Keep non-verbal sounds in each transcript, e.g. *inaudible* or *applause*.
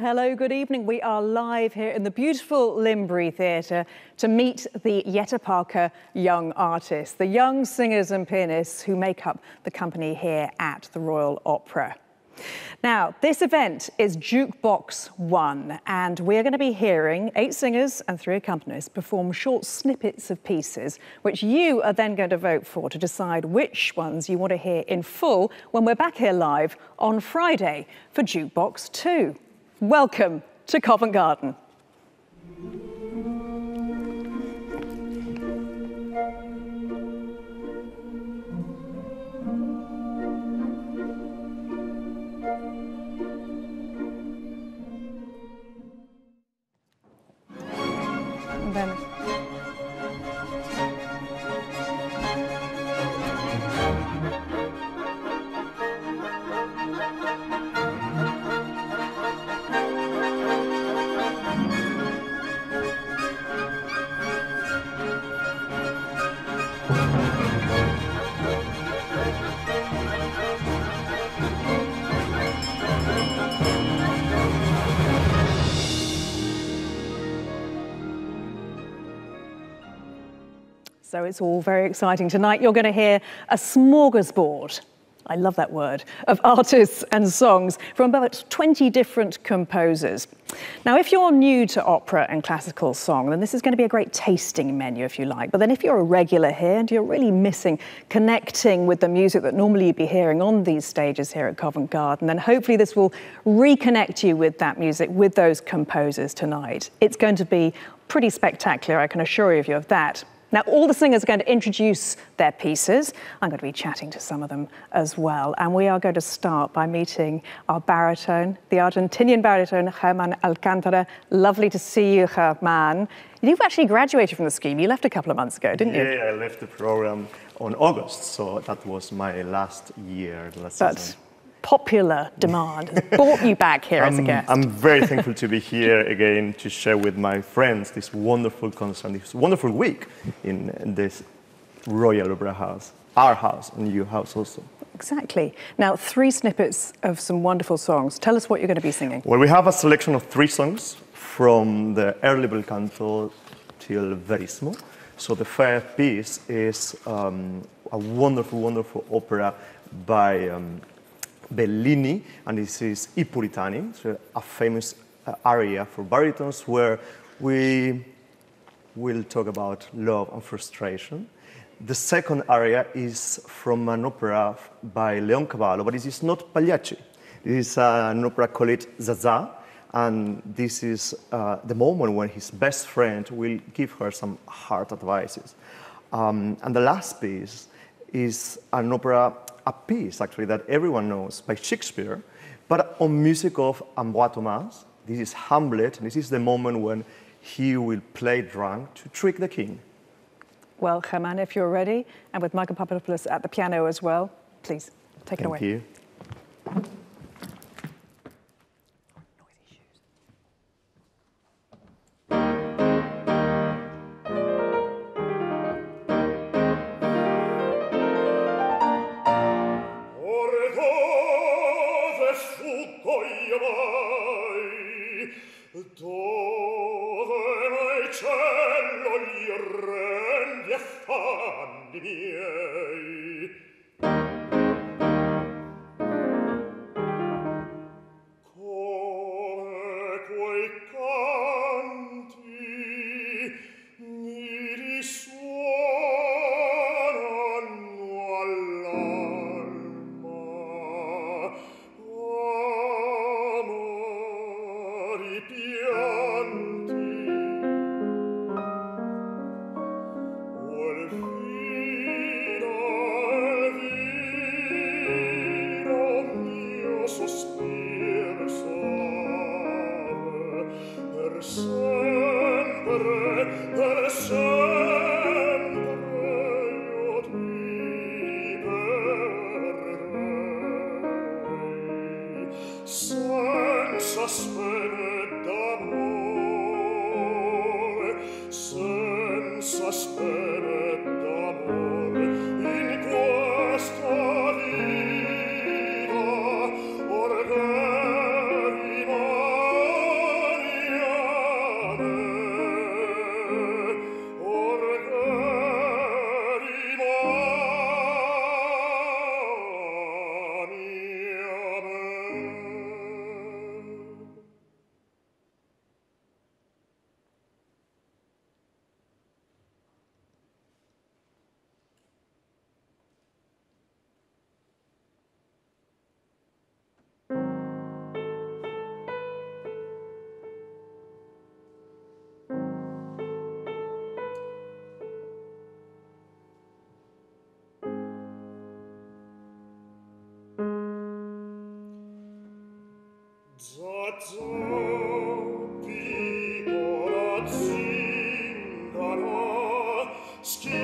Hello, good evening. We are live here in the beautiful Linbury Theatre to meet the Jette Parker Young Artists, the young singers and pianists who make up the company here at the Royal Opera. Now, this event is Jukebox One, and we're going to be hearing eight singers and three accompanists perform short snippets of pieces, which you are then going to vote for to decide which ones you want to hear in full when we're back here live on Friday for Jukebox Two. Welcome to Covent Garden. So it's all very exciting. Tonight you're going to hear a smorgasbord. I love that word, of artists and songs from about 20 different composers. Now, if you're new to opera and classical song, then this is going to be a great tasting menu, if you like. But then if you're a regular here and you're really missing connecting with the music that normally you'd be hearing on these stages here at Covent Garden, then hopefully this will reconnect you with that music, with those composers tonight. It's going to be pretty spectacular, I can assure you of that. Now, all the singers are going to introduce their pieces. I'm going to be chatting to some of them as well. And we are going to start by meeting our baritone, the Argentinian baritone, Germán Alcántara. Lovely to see you, Germán. You've actually graduated from the scheme. You left a couple of months ago, didn't yeah, you? Yeah, I left the program on August, so that was my last year, last but season popular demand has brought you back here as a guest. I'm very thankful to be here again to share with my friends this wonderful concert, this wonderful week in, in this Royal Opera House, our house, and your house also. Exactly. Now, three snippets of some wonderful songs. Tell us what you're going to be singing. Well, we have a selection of three songs from the early bel canto till Verismo. So the first piece is um, a wonderful, wonderful opera by um, Bellini, and this is I Puritani, so a famous uh, aria for baritones where we will talk about love and frustration. The second aria is from an opera by Leon Leoncavallo, but this is not Pagliacci. This is an opera called Zaza, and this is uh, the moment when his best friend will give her some hard advices. Um, and the last piece is an opera a piece, actually, that everyone knows by Shakespeare, but on music of Ambroise Thomas. This is Hamlet, and this is the moment when he will play drunk to trick the king. Well, Germán, if you're ready, and with Michael Papadopoulos at the piano as well, please take Thank it away. You. Still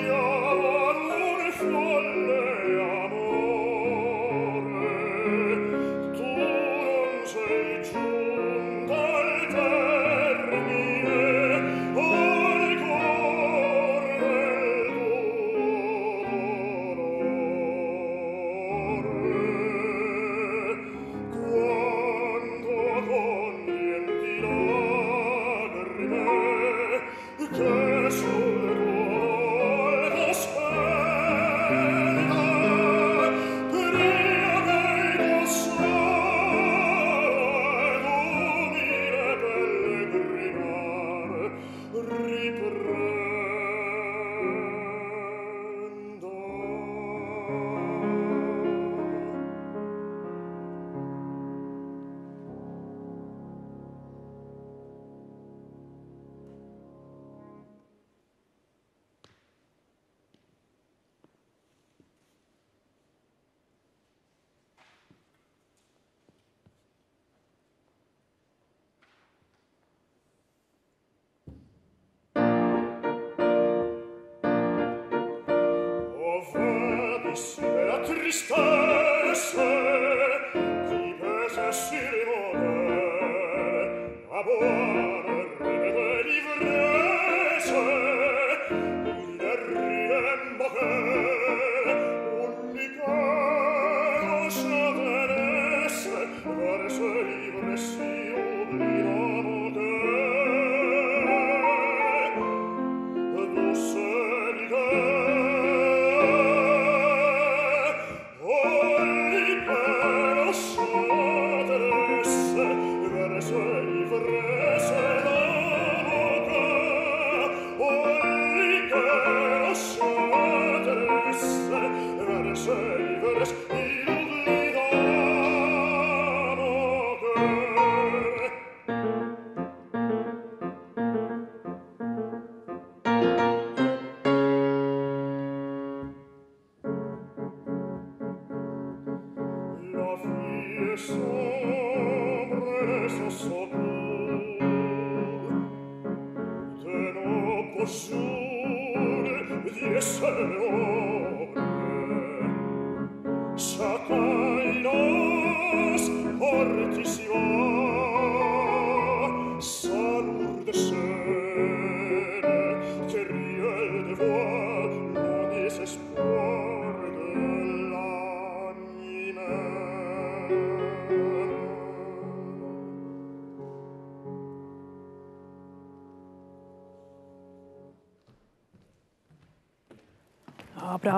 tristesse qui pesa sur mon cœur à soul.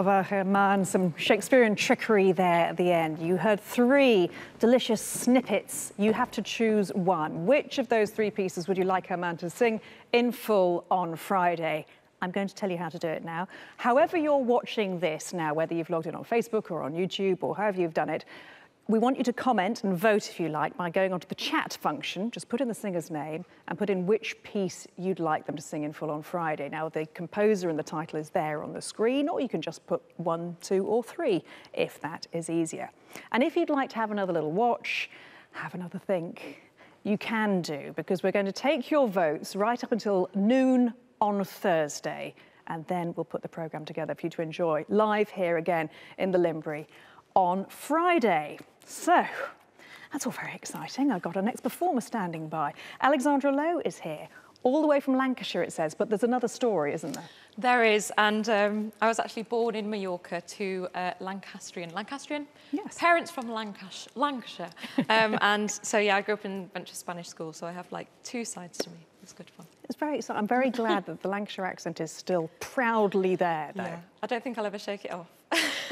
Germán, some Shakespearean trickery there at the end. You heard three delicious snippets. You have to choose one. Which of those three pieces would you like Germán to sing in full on Friday? I'm going to tell you how to do it now. However you're watching this now, whether you've logged in on Facebook or on YouTube or however you've done it, we want you to comment and vote if you like by going onto the chat function, just put in the singer's name and put in which piece you'd like them to sing in full on Friday. Now the composer and the title is there on the screen or you can just put one, two or three if that is easier. And if you'd like to have another little watch, have another think, you can do because we're going to take your votes right up until noon on Thursday and then we'll put the programme together for you to enjoy live here again in the Linbury on Friday. So, that's all very exciting. I've got our next performer standing by. Alexandra Lowe is here, all the way from Lancashire, it says, but there's another story, isn't there? There is, and um, I was actually born in Mallorca to uh, Lancastrian. Lancastrian? Yes. Parents from Lancash Lancashire. *laughs* Um, and so, yeah, I grew up in a bunch of Spanish schools, so I have like two sides to me. It's good fun. It's very exciting. I'm very glad that the Lancashire accent is still proudly there, though. Yeah. I don't think I'll ever shake it off.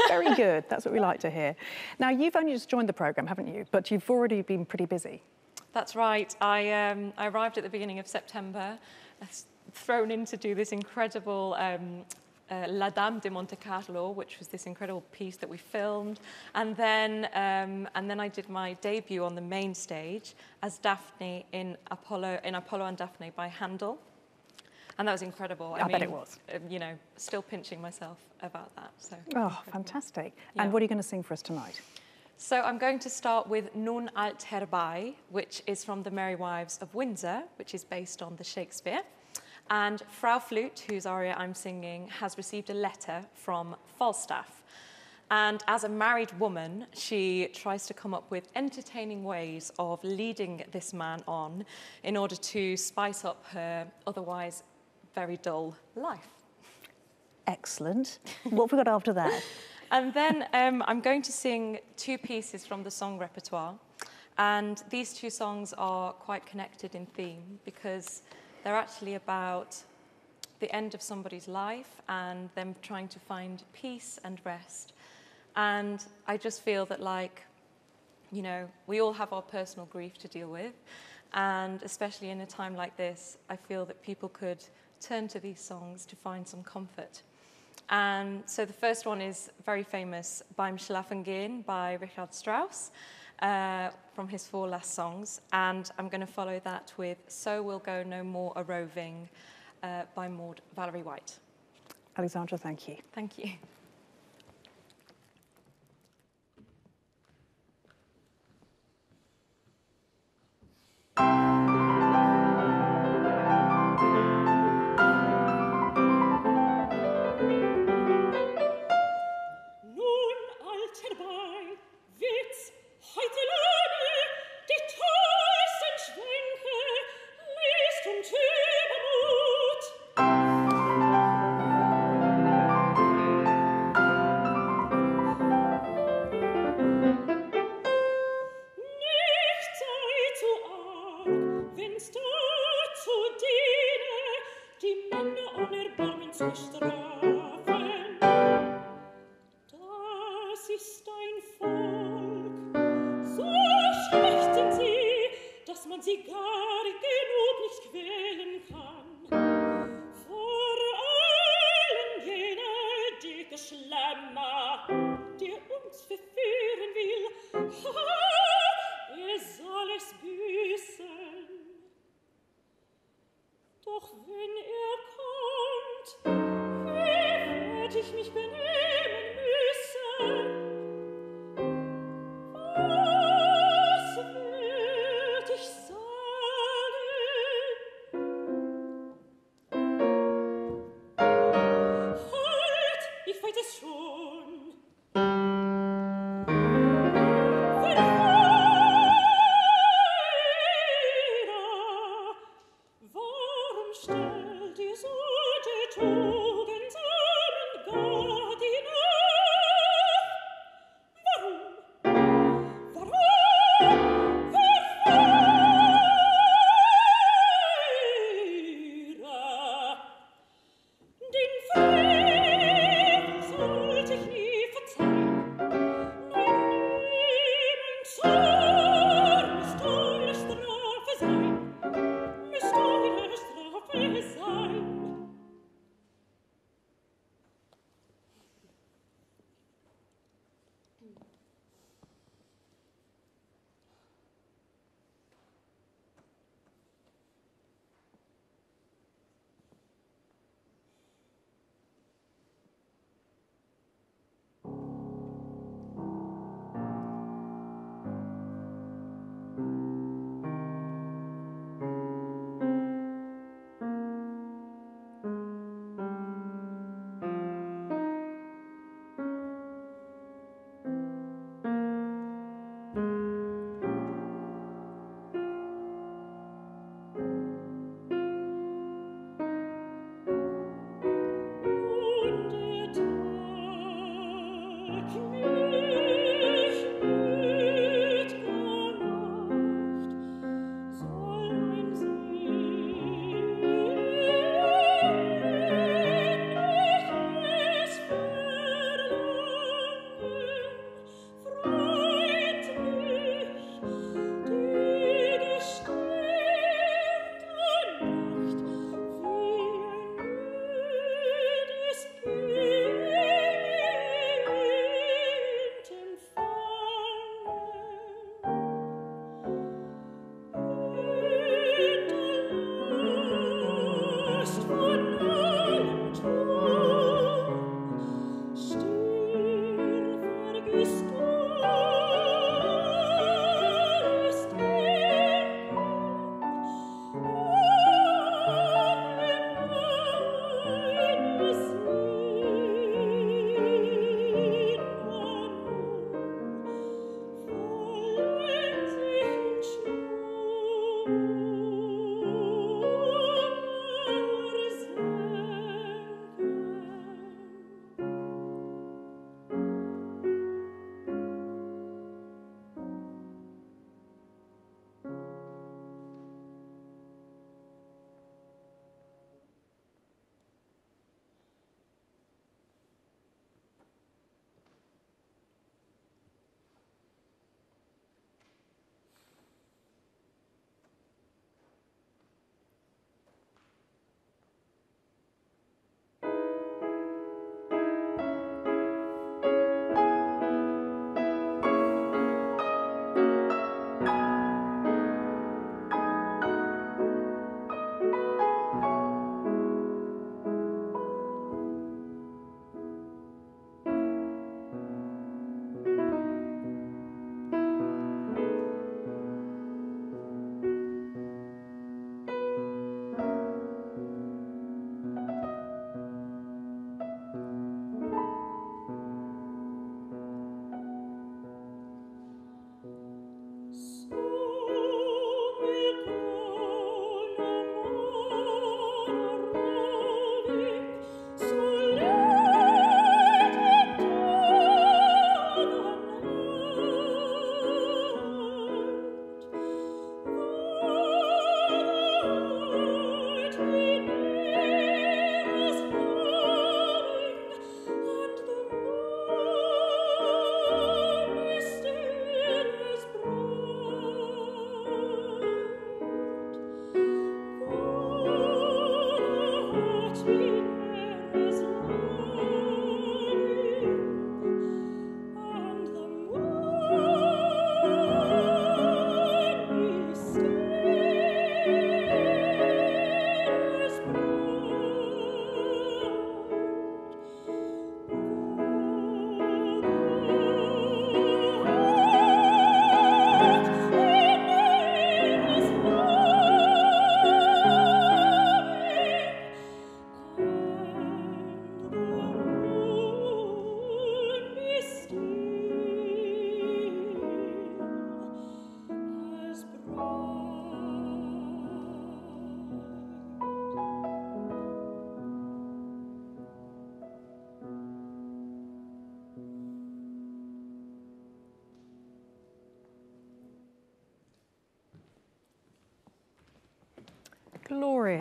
Very good. That's what we like to hear. Now, you've only just joined the programme, haven't you? But you've already been pretty busy. That's right. I, um, I arrived at the beginning of September, thrown in to do this incredible um, uh, La Dame de Monte Carlo, which was this incredible piece that we filmed. And then, um, and then I did my debut on the main stage as Daphne in Apollo, in Apollo and Daphne by Handel. And that was incredible. I, I mean, bet it was. Um, you know, still pinching myself about that. So. Oh, incredible. fantastic. Yeah. And what are you going to sing for us tonight? So I'm going to start with Nun eilt herbei, which is from The Merry Wives of Windsor, which is based on the Shakespeare. And Frau Fluth, whose aria I'm singing, has received a letter from Falstaff. And as a married woman, she tries to come up with entertaining ways of leading this man on in order to spice up her otherwise very dull life. Excellent. what have we got after that? *laughs* And then um, I'm going to sing two pieces from the song repertoire. And these two songs are quite connected in theme because they're actually about the end of somebody's life and them trying to find peace and rest. And I just feel that, like, you know, we all have our personal grief to deal with. And especially in a time like this, I feel that people could turn to these songs to find some comfort. And so the first one is very famous, Beim Schlafen gehen by Richard Strauss uh, from his four last songs. And I'm going to follow that with So We'll Go No More a Roving uh, by Maude Valérie White. Alexandra, thank you. Thank you.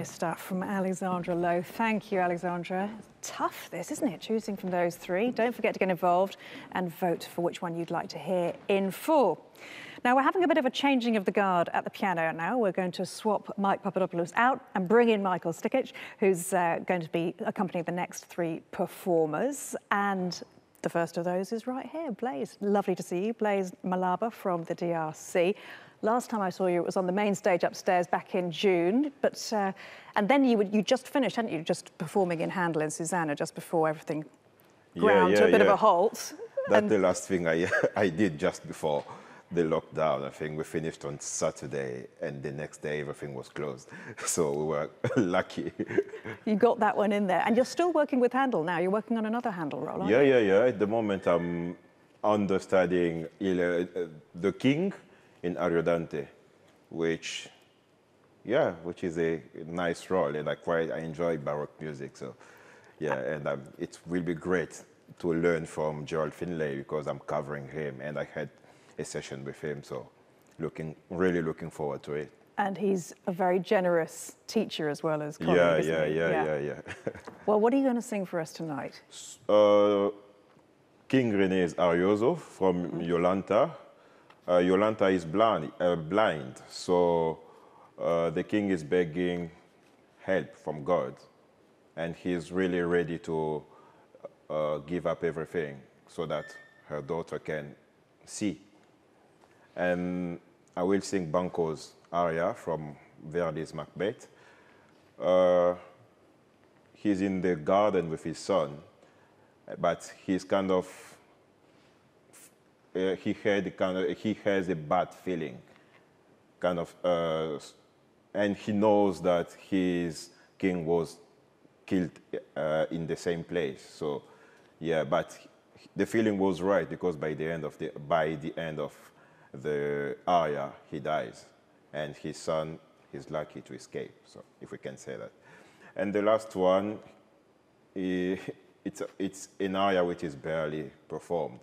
Glorious stuff from Alexandra Lowe. Thank you, Alexandra. Tough, this, isn't it? Choosing from those three. Don't forget to get involved and vote for which one you'd like to hear in full. Now, we're having a bit of a changing of the guard at the piano now. We're going to swap Mike Papadopoulos out and bring in Michael Stikic, who's uh, going to be accompanying the next three performers. And the first of those is right here, Blaise. Lovely to see you. Blaise Malaba from the DRC. Last time I saw you, it was on the main stage upstairs back in June. But uh, and then you you just finished, hadn't you? Just performing in Handel and Susanna just before everything ground yeah, yeah, to a bit yeah. of a halt. That's and the last thing I *laughs* I did just before the lockdown. I think we finished on Saturday, and the next day everything was closed. *laughs* So we were *laughs* lucky. you got that one in there, and you're still working with Handel now. You're working on another Handel role, yeah, you? Yeah, yeah, At the moment, I'm understudying uh, the King in Ariodante, which, yeah, which is a nice role, and I quite I enjoy Baroque music. So, yeah, and um, it will be great to learn from Gerald Finley because I'm covering him, and I had a session with him. So looking, really looking forward to it. And he's a very generous teacher as well as colleague, yeah, yeah, yeah, yeah, yeah, yeah, *laughs* well, what are you going to sing for us tonight? Uh, King René's Arioso from mm. Iolanta. Uh, Iolanta is blind, uh, blind so uh, the king is begging help from God, and he's really ready to uh, give up everything so that her daughter can see. And I will sing Banco's aria from Verdi's Macbeth. Uh, he's in the garden with his son, but he's kind of, uh, he, had kind of, he has a bad feeling, kind of, uh, and he knows that his king was killed uh, in the same place. So, yeah, but the feeling was right because by the end of the, by the end of the aria, he dies. And his son is lucky to escape, so if we can say that. And the last one, he, *laughs* it's, it's an aria which is barely performed,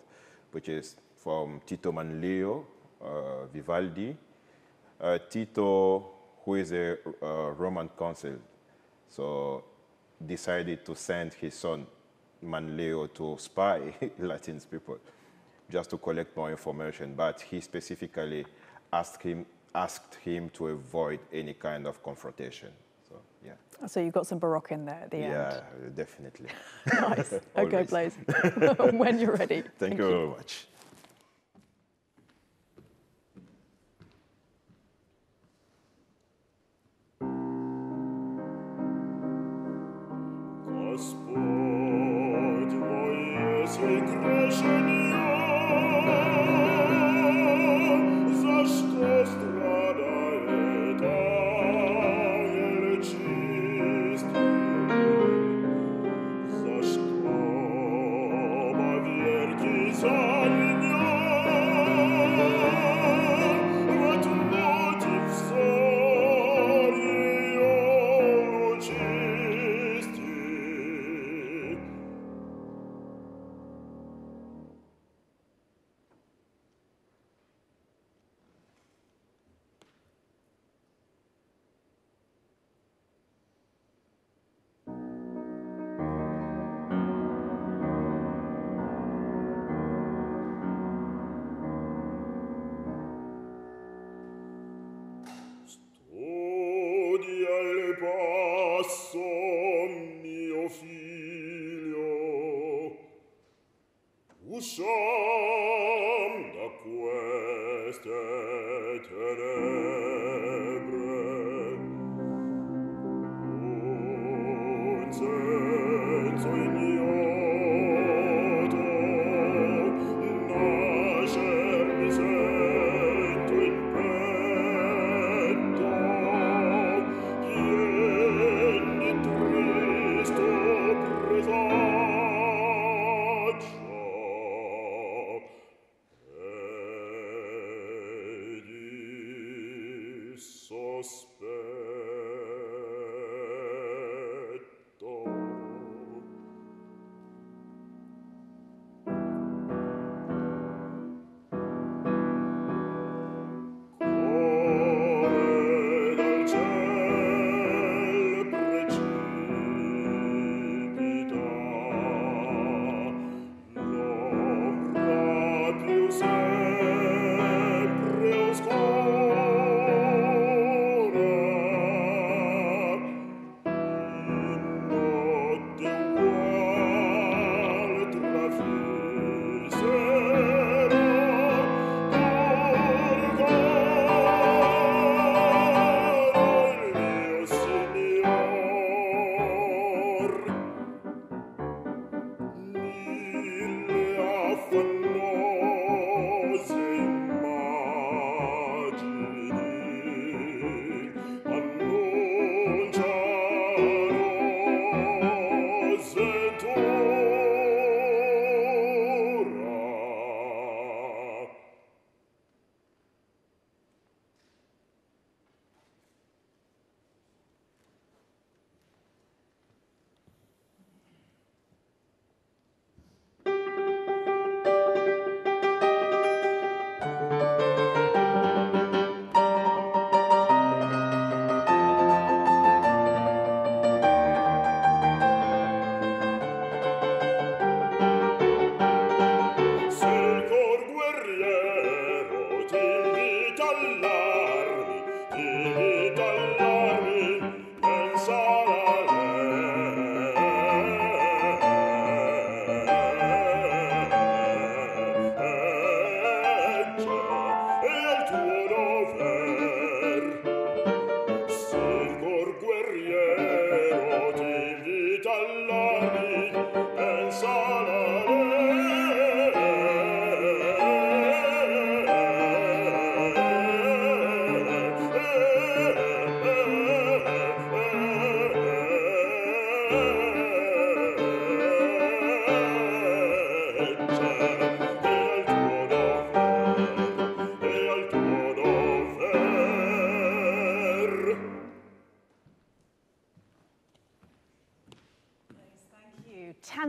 which is from Tito Manlio, uh, Vivaldi. Uh, Tito, who is a uh, Roman consul, so decided to send his son Manlio to spy *laughs* Latin people just to collect more information, but he specifically asked him, asked him to avoid any kind of confrontation. So, yeah. So you've got some Baroque in there at the yeah, end. Yeah, definitely. nice. *laughs* okay, Blaise. *laughs* when you're ready. Thank, Thank you, you very much.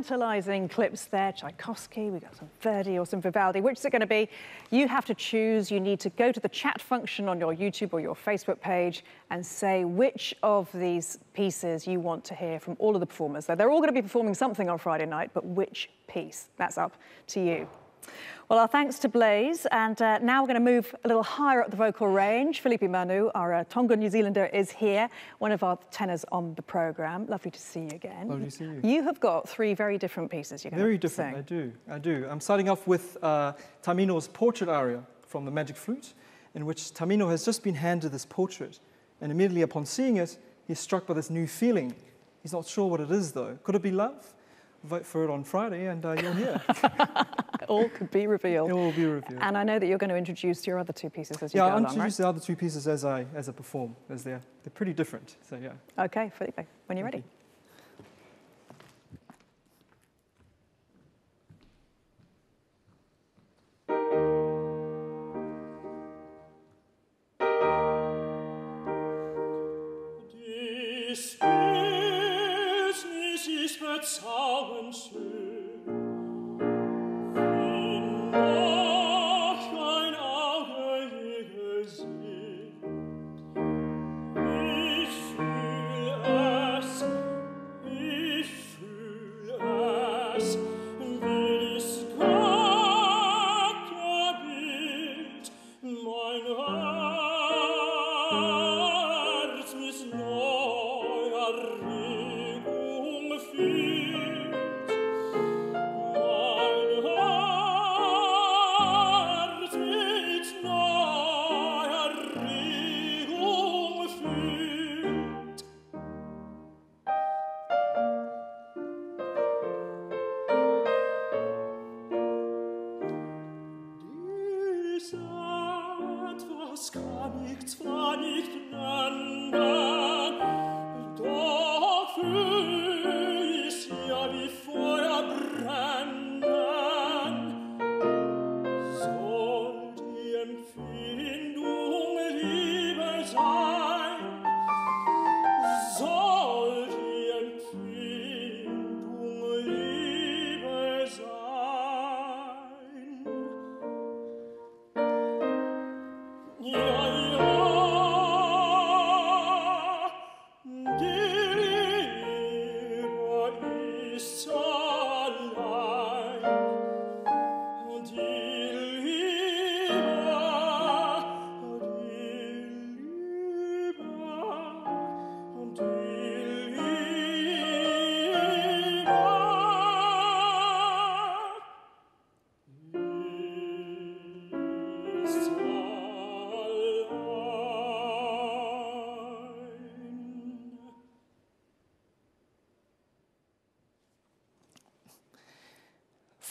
Tantalizing clips there. Tchaikovsky, we've got some Verdi or some Vivaldi. Which is it going to be? You have to choose. You need to go to the chat function on your YouTube or your Facebook page and say which of these pieces you want to hear from all of the performers. So they're all going to be performing something on Friday night, but which piece? That's up to you. Well, our thanks to Blaise. And uh, now we're going to move a little higher up the vocal range. Felipe Manu, our uh, Tonga New Zealander, is here, one of our tenors on the programme. Lovely to see you again. Lovely to see you. You have got three very different pieces you're going very to different, sing. I do. I do. I'm starting off with uh, Tamino's portrait aria from the Magic Flute, in which Tamino has just been handed this portrait. And immediately upon seeing it, he's struck by this new feeling. He's not sure what it is, though. Could it be love? Vote for it on Friday, and uh, you'll hear. *laughs* all could be revealed. It will be revealed. And I know that you're going to introduce your other two pieces as you yeah, go I'll along, introduce right? the other two pieces as I as I perform, as they're they're pretty different. So yeah. Okay, Felipe, when you're Thank ready. Dies Bildnis ist bezaubernd schön.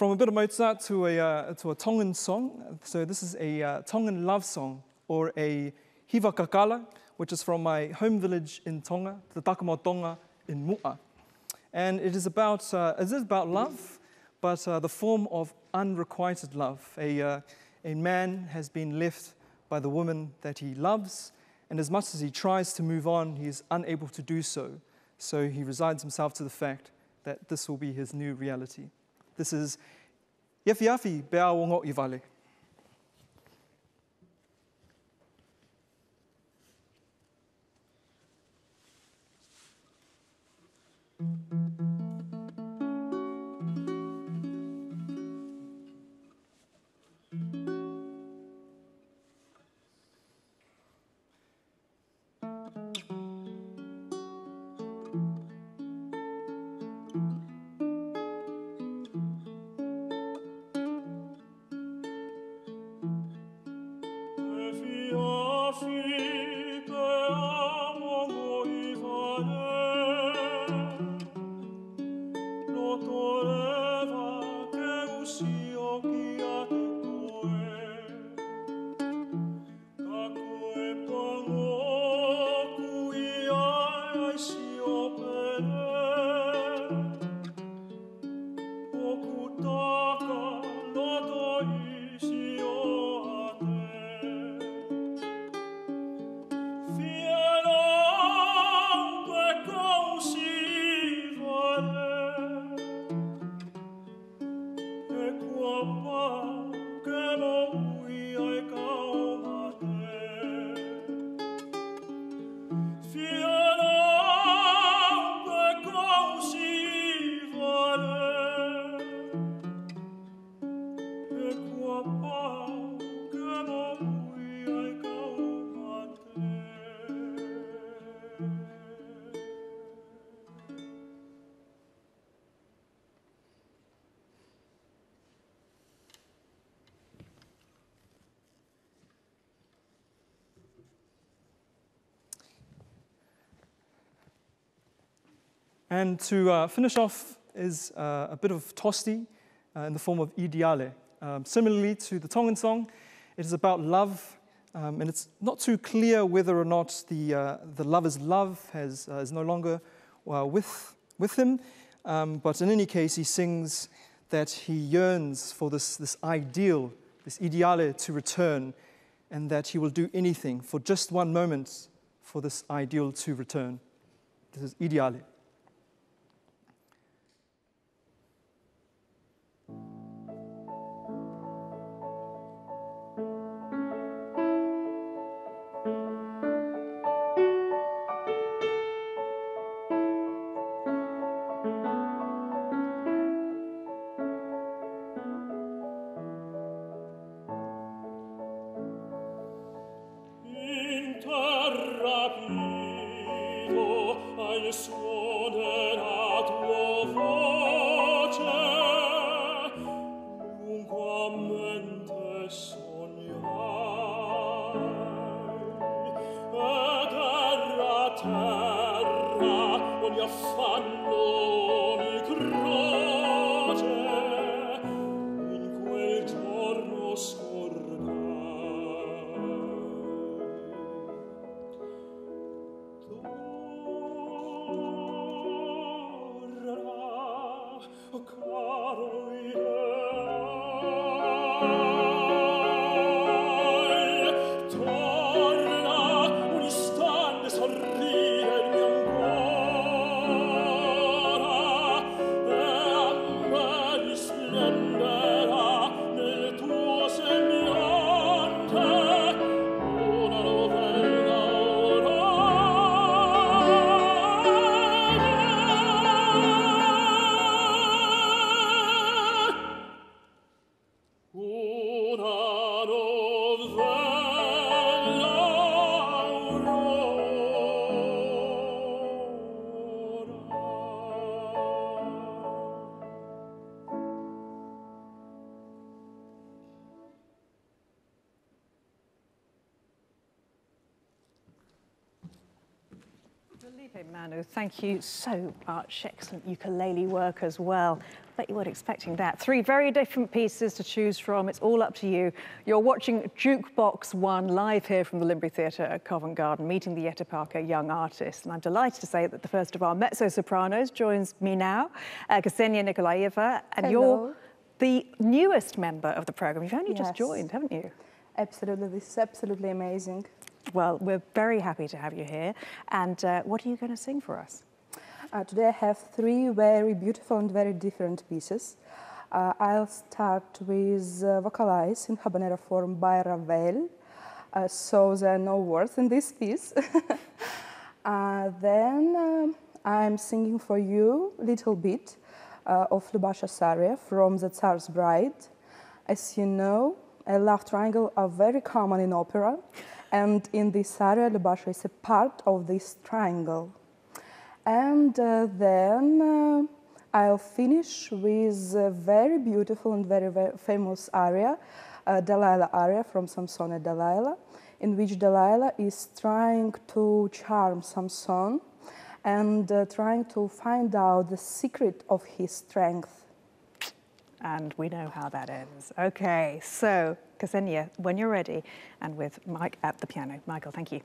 From a bit of Mozart to a, uh, to a Tongan song. So this is a uh, Tongan love song, or a hiva kakala, which is from my home village in Tonga, the Takamo Tonga in Mu'a. And it is about, uh, it is about love, but uh, the form of unrequited love. A, uh, a man has been left by the woman that he loves, and as much as he tries to move on, he is unable to do so. So he resigns himself to the fact that this will be his new reality. This is Yafi Yafi Bea Wongo Ivale. And to uh, finish off is uh, a bit of tosti uh, in the form of ideale. Um, similarly to the Tongan song, it is about love, um, and it's not too clear whether or not the, uh, the lover's love has, uh, is no longer uh, with, with him. Um, but in any case, he sings that he yearns for this, this ideal, this ideale to return, and that he will do anything for just one moment for this ideal to return. This is ideale. Ogni thank you so much. Excellent ukulele work as well. I bet you weren't expecting that. Three very different pieces to choose from. It's all up to you. You're watching Jukebox One live here from the Linbury Theatre at Covent Garden, meeting the Jette Parker Young Artists. And I'm delighted to say that the first of our mezzo sopranos joins me now, uh, Ksenia Nikolaeva, and Hello. you're the newest member of the programme. You've only just joined, haven't you? Absolutely, this is absolutely amazing. Well, we're very happy to have you here. And uh, what are you going to sing for us? Uh, today I have three very beautiful and very different pieces. Uh, I'll start with uh, Vocalize in habanera form by Ravel. Uh, so there are no words in this piece. *laughs* uh, then I'm singing for you a little bit of Lubasha's aria from The Tsar's Bride. As you know, a love triangle are very common in opera, and in this aria, Lubasha is a part of this triangle. And uh, then uh, I'll finish with a very beautiful and very, very famous aria, uh, Delilah aria from Samson and Delilah, in which Delilah is trying to charm Samson and uh, trying to find out the secret of his strength. And we know how that ends. Okay, so Ksenia, when you're ready, and with Mike at the piano. Michael, thank you.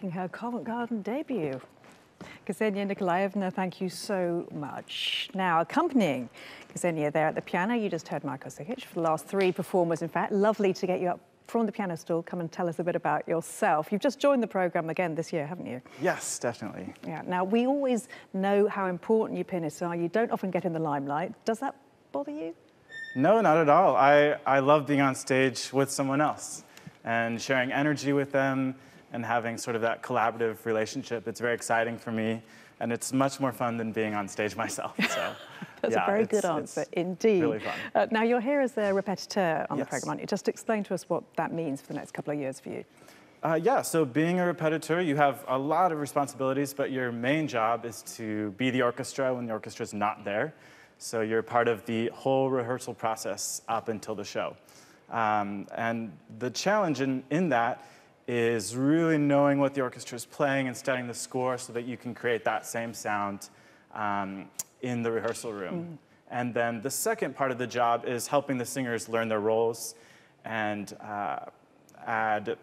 Making her Covent Garden debut. Ksenia Nikolaevna, thank you so much. Now, accompanying Ksenia there at the piano, you just heard Marko Sikic for the last three performers, in fact. Lovely to get you up from the piano stool. Come and tell us a bit about yourself. You've just joined the programme again this year, haven't you? Yes, definitely. Yeah. Now, we always know how important you pianists are. You don't often get in the limelight. Does that bother you? No, not at all. I, I love being on stage with someone else and sharing energy with them and having sort of that collaborative relationship. It's very exciting for me, and it's much more fun than being on stage *laughs* myself. So *laughs* That's yeah, a very good answer indeed. Really fun. Uh, now, you're here as a repetiteur on the programme, aren't you? Just explain to us what that means for the next couple of years for you. Uh, yeah, so being a repetiteur, you have a lot of responsibilities, but your main job is to be the orchestra when the orchestra's not there. So you're part of the whole rehearsal process up until the show. Um, and the challenge in, in that is really knowing what the orchestra is playing and studying the score so that you can create that same sound um, in the rehearsal room. And then the second part of the job is helping the singers learn their roles and uh, add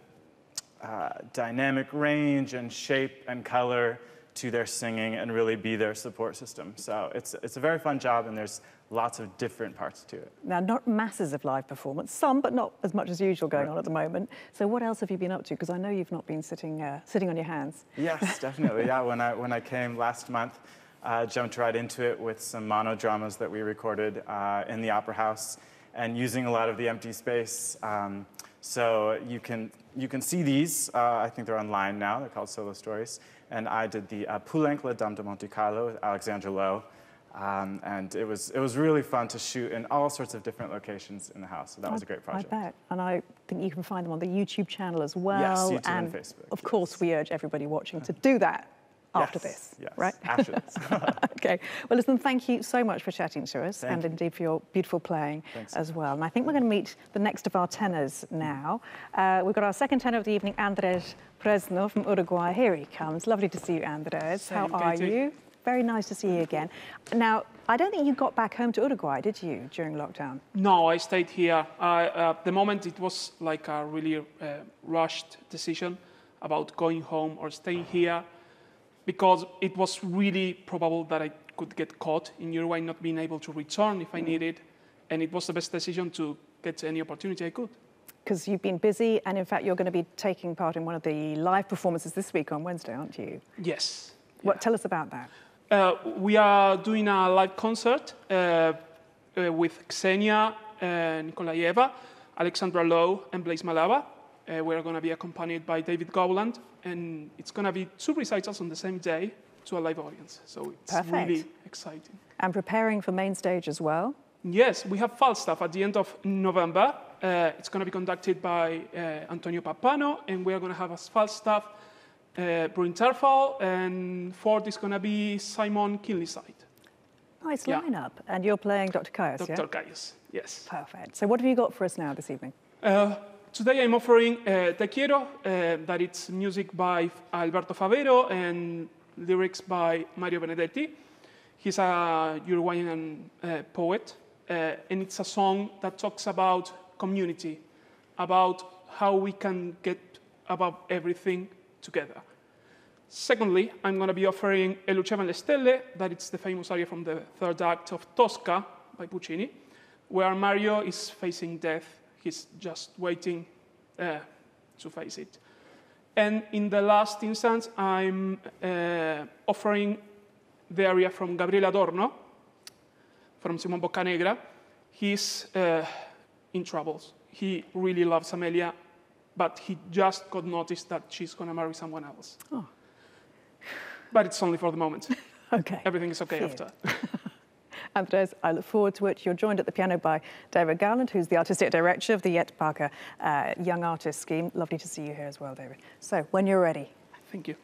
uh, dynamic range and shape and color to their singing and really be their support system. So it's, it's a very fun job and there's lots of different parts to it. Now, not masses of live performance, some, but not as much as usual going on at the moment. So, what else have you been up to? Because I know you've not been sitting, uh, sitting on your hands. Yes, *laughs* definitely. Yeah, when I, when I came last month, uh, jumped right into it with some monodramas that we recorded uh, in the Opera House and using a lot of the empty space. Um, so you can, you can see these. Uh, I think they're online now. They're called Solo Stories. And I did the uh, Poulenc La Dame de Monte Carlo with Alexandra Lowe. Um, and it was, it was really fun to shoot in all sorts of different locations in the house. So that was a great project. I bet. And I think you can find them on the YouTube channel as well. Yes, YouTube and and Facebook, Of course, we urge everybody watching to do that after Yes, this. yes, Right? *laughs* after this. *laughs* okay. Well, listen, thank you so much for chatting to us Thank and you. indeed for your beautiful playing Thanks. as well. And I think we're going to meet the next of our tenors now. Uh, we've got our second tenor of the evening, Andres Presno from Uruguay. Here he comes. Lovely to see you, Andres. How are Katie. you? Very nice to see you again. Now, I don't think you got back home to Uruguay, did you, during lockdown? No, I stayed here. I, uh, the moment it was like a really uh, rushed decision about going home or staying here because it was really probable that I could get caught in Uruguay, not being able to return if I needed. And it was the best decision to get any opportunity I could. Because you've been busy, and in fact, you're going to be taking part in one of the live performances this week on Wednesday, aren't you? Yes. What? Tell us about that. Uh, we are doing a live concert uh, uh, with Ksenia uh, Nikolaeva, Alexandra Lowe, and Blaise Malaba. Uh, we're going to be accompanied by David Gowland, and it's going to be two recitals on the same day to a live audience. So it's Perfect. really exciting. And preparing for main stage as well. Yes, we have Falstaff at the end of November. Uh, it's going to be conducted by uh, Antonio Pappano, and we are going to have as Falstaff uh, Bryn Terfel, and Ford is going to be Simon Keenlyside, Nice Yeah. lineup. And you're playing Dr. Caius, Dr. yeah? Caius. Yes. Perfect. So what have you got for us now this evening? Uh, today I'm offering uh, Te Quiero, uh, that it's music by Alberto Favero and lyrics by Mario Benedetti. He's a Uruguayan uh, poet, uh, and it's a song that talks about community, about how we can get above everything together. Secondly, I'm going to be offering E Lucevan le Stelle, that it's the famous aria from the third act of Tosca by Puccini, where Mario is facing death. He's just waiting uh, to face it. And in the last instance, I'm uh, offering the aria from Gabriele Adorno, from Simon Boccanegra. He's uh, in troubles. He really loves Amelia, but he just got noticed that she's going to marry someone else. Oh. But it's only for the moment. *laughs* Okay. Everything is okay after. *laughs* Andres, I look forward to it. You're joined at the piano by David Gowland, who's the artistic director of the Jette Parker uh, Young Artist Scheme. Lovely to see you here as well, David. So, when you're ready. Thank you.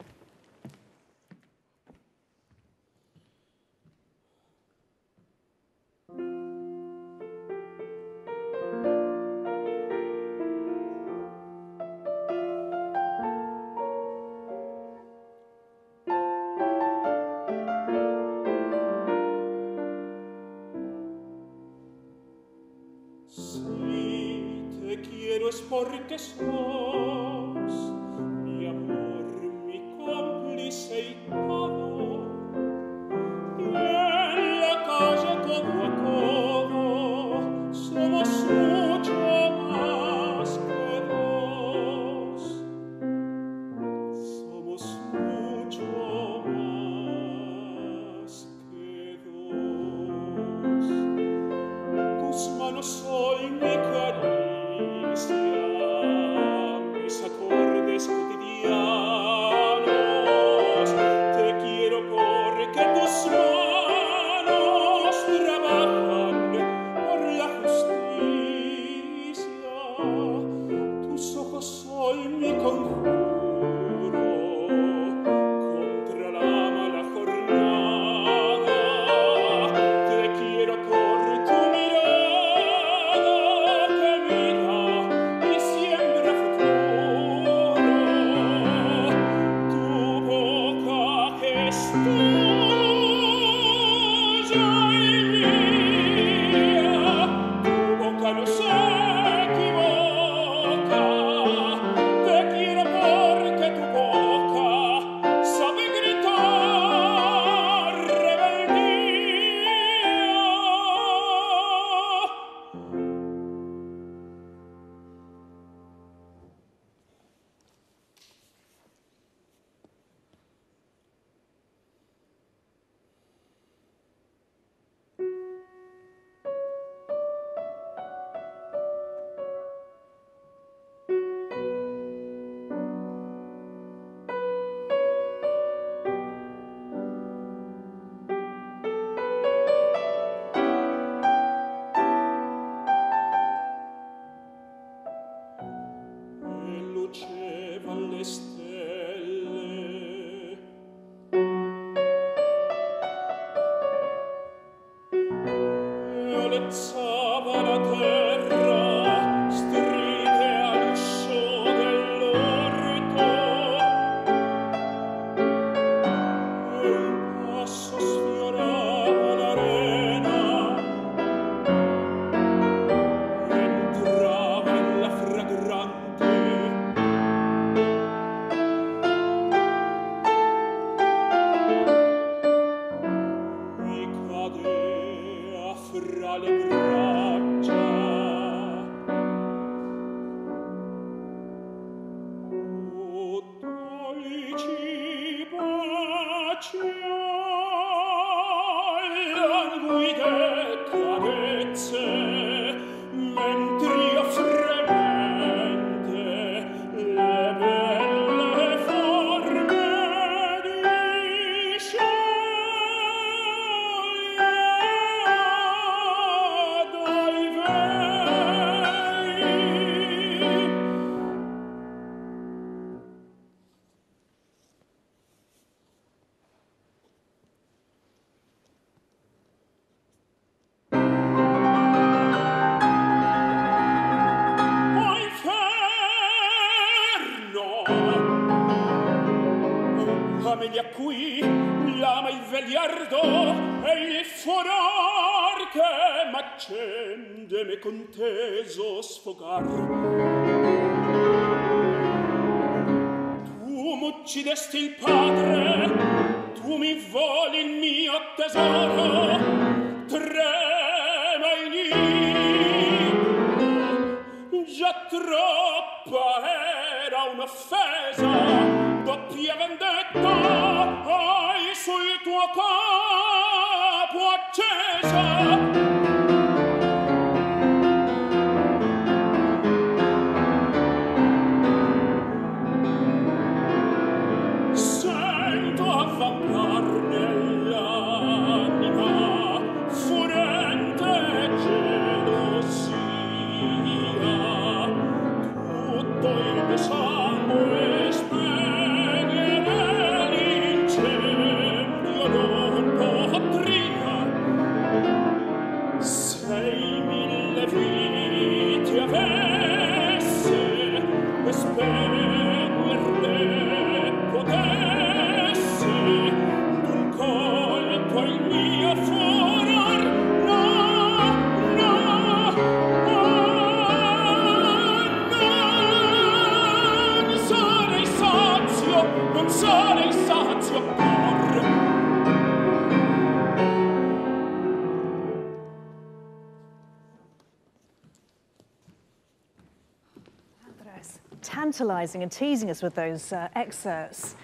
tantalizing and teasing us with those uh, excerpts,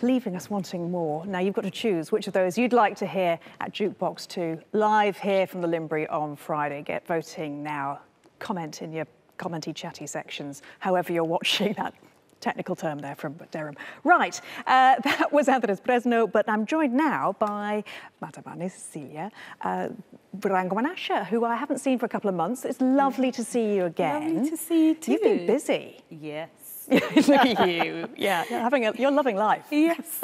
leaving us wanting more. Now, you've got to choose which of those you'd like to hear at Jukebox 2, live here from the Linbury on Friday. Get voting now. Comment in your commenty chatty sections, however you're watching that technical term there from Durham. Right, uh, *laughs* that was Andres Presno, but I'm joined now by Masabane Cecilia uh, Rangwanasha, who I haven't seen for a couple of months. It's lovely to see you again. Lovely to see you too. You've been busy. Yes. *laughs* Look at you. Yeah, you're having a, you're loving life. Yes. *laughs*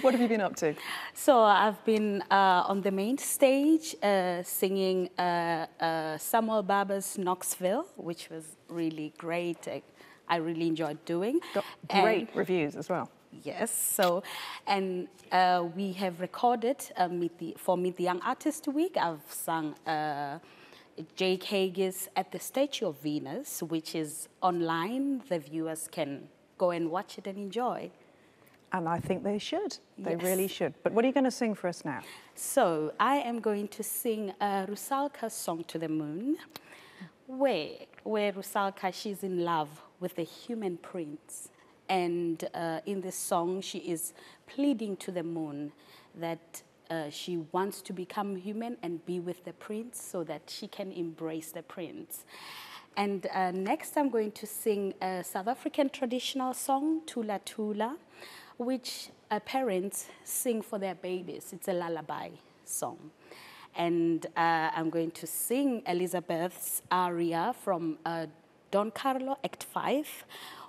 what have you been up to? So I've been uh, on the main stage uh, singing uh, uh Samuel Barber's Knoxville, which was really great. I, really enjoyed doing. Got great and reviews as well. Yes, so, and uh, we have recorded uh, meet the, for Meet the Young Artist Week. I've sung Jake Heggie's At the Statue of Venus, which is online. The viewers can go and watch it and enjoy. And I think they should. They yes. really should. But what are you going to sing for us now? So I am going to sing uh, Rusalka's Song to the Moon, where, where Rusalka, she's in love with the human prince. And uh, in this song, she is pleading to the moon that uh, she wants to become human and be with the prince so that she can embrace the prince. And uh, next, I'm going to sing a South African traditional song, Tula Tula, which uh, parents sing for their babies. It's a lullaby song. And uh, I'm going to sing Elizabeth's aria from uh, Don Carlo, Act 5,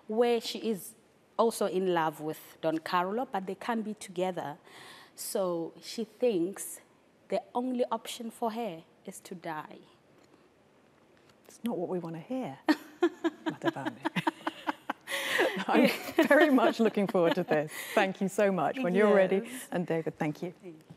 where she is also in love with Don Carlo, but they can't be together. So she thinks the only option for her is to die. It's not what we want to hear, *laughs* *laughs* I'm very much looking forward to this. Thank you so much. When you're ready, and David, thank you. Thank you.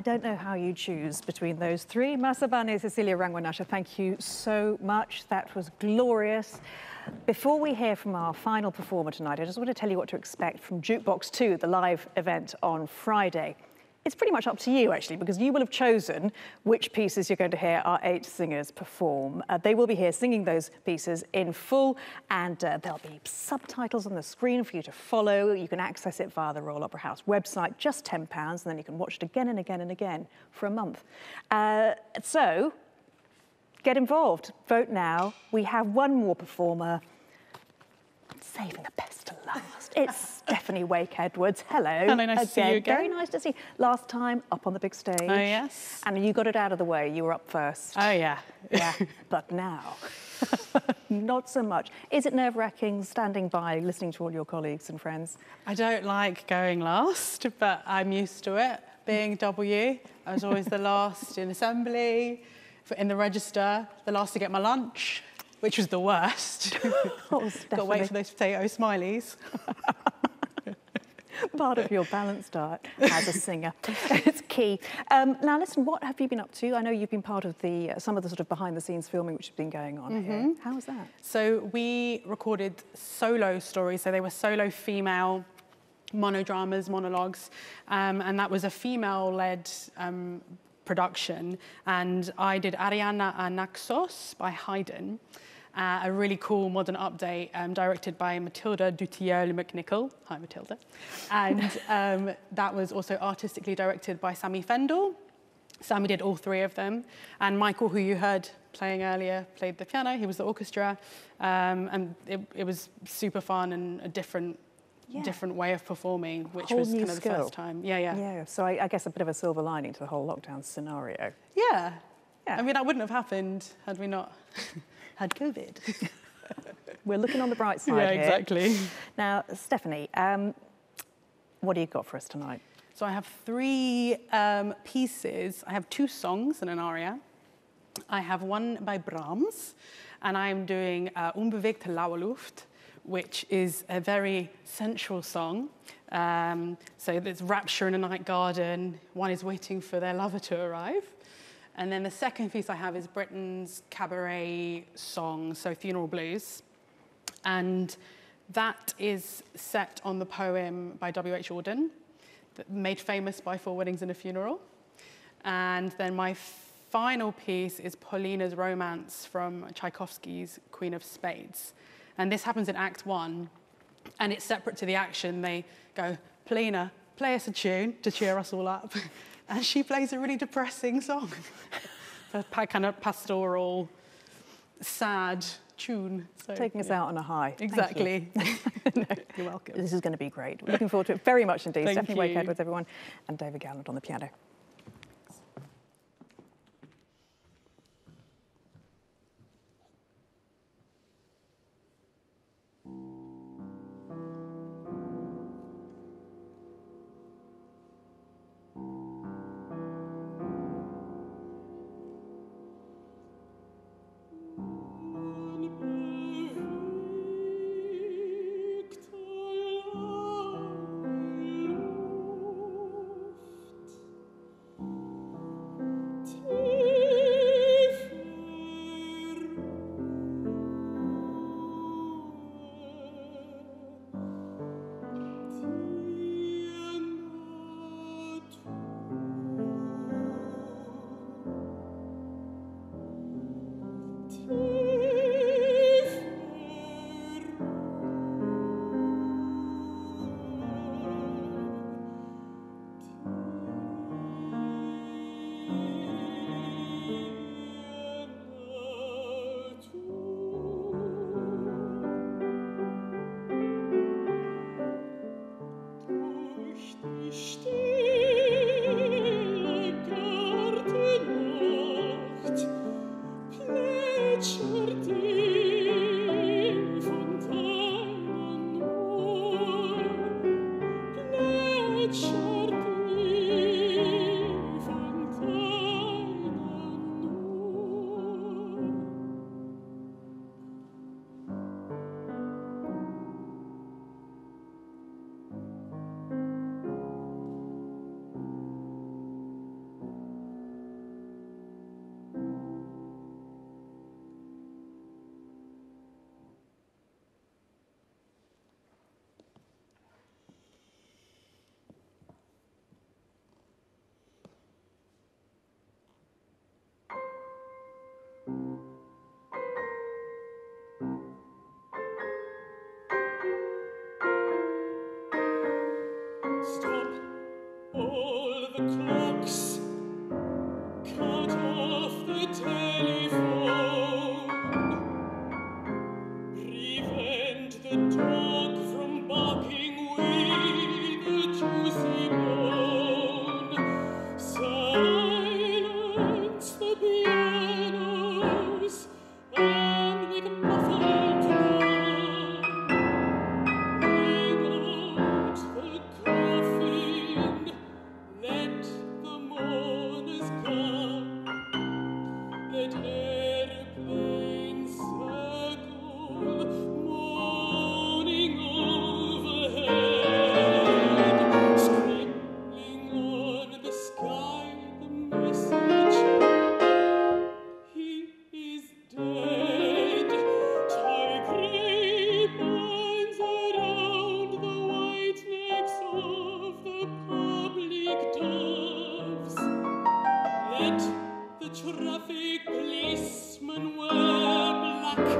I don't know how you choose between those three. Masabane, Cecilia Rangwanasha, thank you so much. That was glorious. Before we hear from our final performer tonight, I just want to tell you what to expect from Jukebox 2, the live event on Friday. It's pretty much up to you, actually, because you will have chosen which pieces you're going to hear our eight singers perform. Uh, they will be here singing those pieces in full, and uh, there'll be subtitles on the screen for you to follow. You can access it via the Royal Opera House website, just £10, and then you can watch it again and again and again for a month. Uh, so, get involved. Vote now. We have one more performer saving the best to last. It's *laughs* Stephanie Wake Edwards. Hello. Hello, nice to see you again. Very nice to see you. Last time up on the big stage. Oh, yes. And you got it out of the way. You were up first. Oh, yeah. Yeah. but now, *laughs* not so much. Is it nerve wracking standing by, listening to all your colleagues and friends? I don't like going last, but I'm used to it. Being W, I was always the last in assembly, in the register, the last to get my lunch, which was the worst. *laughs* Oh, *laughs* Got to wait for those potato smileys. *laughs* Part of your balanced diet as a singer. it's key. Um, now, listen, what have you been up to? I know you've been part of the uh, some of the sort of behind the scenes filming which has been going on Mm-hmm. here. How was that? So we recorded solo stories. So they were solo female monodramas, monologues, um, and that was a female-led um, production. And I did Arianna a Naxos by Haydn. Uh, a really cool modern update um, directed by Matilda Dutilleul McNichol. Hi, Matilda. And um, that was also artistically directed by Sammy Fendel. Sammy did all three of them. And Michael, who you heard playing earlier, played the piano. He was the orchestra. Um, and it, it was super fun and a different, Yeah. different way of performing, which Whole was kind of the first time. Yeah, yeah. Yeah. So I, I guess a bit of a silver lining to the whole lockdown scenario. Yeah. Yeah. I mean, that wouldn't have happened had we not had COVID. *laughs* We're looking on the bright side yeah, here. exactly. Now, Stephanie, um, what do you got for us tonight? So I have three um, pieces. I have two songs and an aria. I have one by Brahms, and I'm doing uh, Unbewegte Laue Luft, which is a very sensual song. Um, so there's rapture in a night garden. One is waiting for their lover to arrive. And then the second piece I have is Britten's cabaret song, so Funeral Blues. And that is set on the poem by W.H. Auden, made famous by Four Weddings and a Funeral. And then my final piece is Polina's Romance from Tchaikovsky's Queen of Spades. And this happens in Act One, and it's separate to the action. They go, Polina, play us a tune to cheer us all up. *laughs* And she plays a really depressing song, *laughs* a kind of pastoral, sad tune. So, Taking us yeah. out on a high. Thank you. Exactly. *laughs* *laughs* No, you're welcome. This is going to be great. We're Looking forward to it very much indeed. Thank Stephanie Wakehead you. with everyone and David Gowland on the piano. night the traffic policemen were black.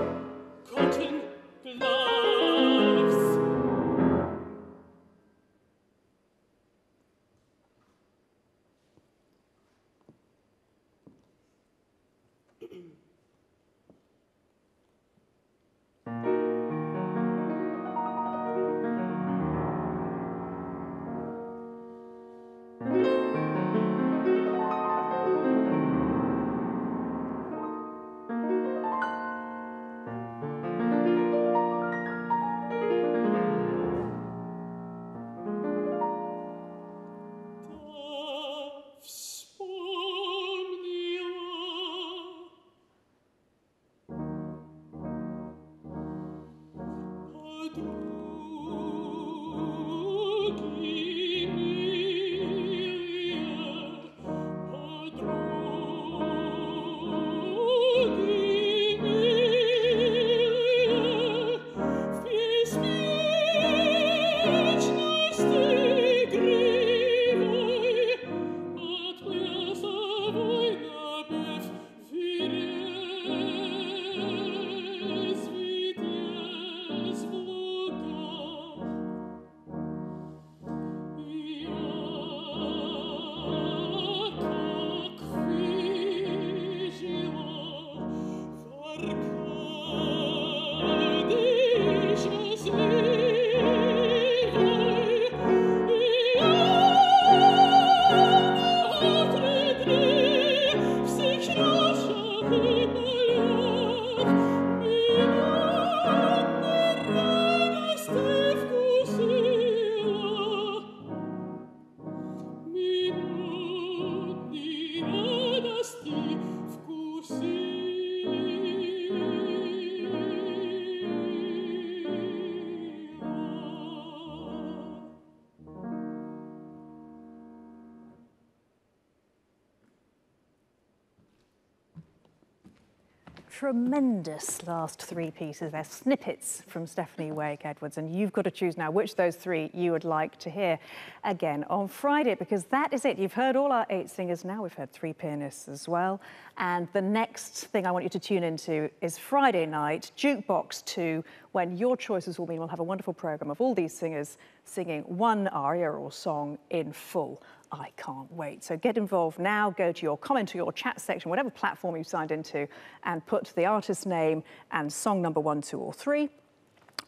Tremendous last three pieces. They're snippets from Stephanie Wake Edwards, and you've got to choose now which those three you would like to hear again on Friday, because that is it. You've heard all our eight singers now. We've heard three pianists as well. And the next thing I want you to tune into is Friday night, Jukebox 2, when your choices will mean we'll have a wonderful program of all these singers singing one aria or song in full. I can't wait. So get involved now, go to your comment or your chat section, whatever platform you've signed into, and put the artist's name and song number one, two, or three,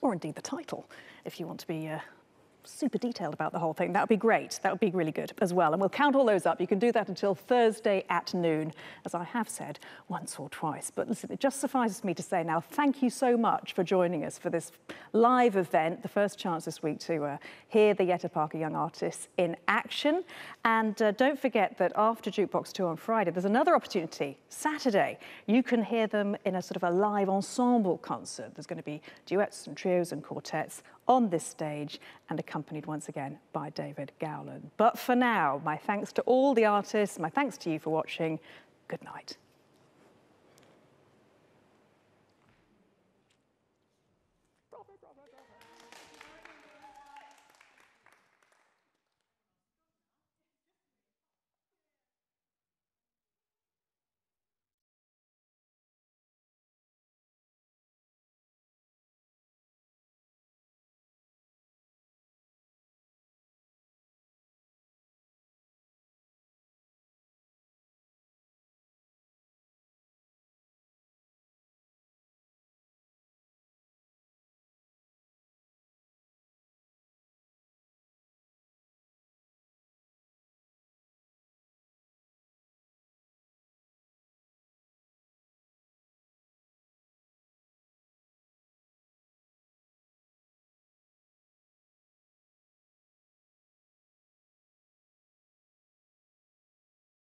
or indeed the title, if you want to be uh, super detailed about the whole thing. That would be great. That would be really good as well. And we'll count all those up. You can do that until Thursday at noon, as I have said once or twice. But listen, it just suffices me to say now, thank you so much for joining us for this live event, the first chance this week to uh, hear the Jette Parker Young Artists in action. And uh, don't forget that after Jukebox 2 on Friday, there's another opportunity, Saturday. You can hear them in a sort of a live ensemble concert. There's going to be duets and trios and quartets on this stage and accompanied once again by David Gowland. But for now, my thanks to all the artists, my thanks to you for watching. Good night.